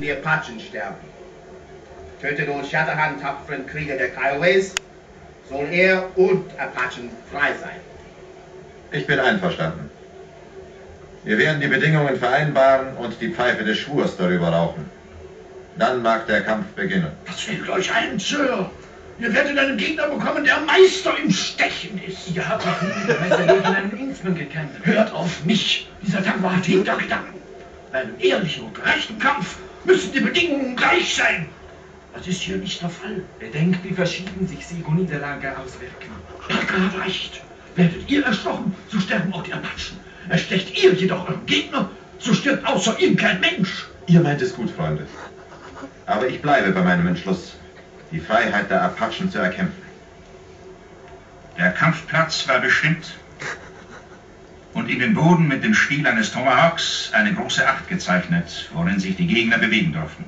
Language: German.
müssen die Apachen sterben. Tötet O'Shatterhand, tapferen Krieger der Kioways, soll er und Apachen frei sein. Ich bin einverstanden. Wir werden die Bedingungen vereinbaren und die Pfeife des Schwurs darüber rauchen. Dann mag der Kampf beginnen. Was fällt euch ein, Sir? Ihr werdet einen Gegner bekommen, der Meister im Stechen ist. Ihr habt doch nie mit Meister gegen einen Insman gekämpft. Hört auf mich. Dieser Tango hat Hintergedanken. Bei einem ehrlichen und gerechten Kampf müssen die Bedingungen gleich sein. Das ist hier nicht der Fall. Bedenkt, wie verschieden sich Sieg und Niederlage auswirken. Parker hat recht. Werdet ihr erstochen, so sterben auch die Apachen. Erstecht ihr jedoch euren Gegner, so stirbt außer ihm kein Mensch. Ihr meint es gut, Freunde. Aber ich bleibe bei meinem Entschluss, die Freiheit der Apachen zu erkämpfen. Der Kampfplatz war bestimmt in den Boden mit dem Stiel eines Tomahawks eine große Acht gezeichnet, worin sich die Gegner bewegen durften.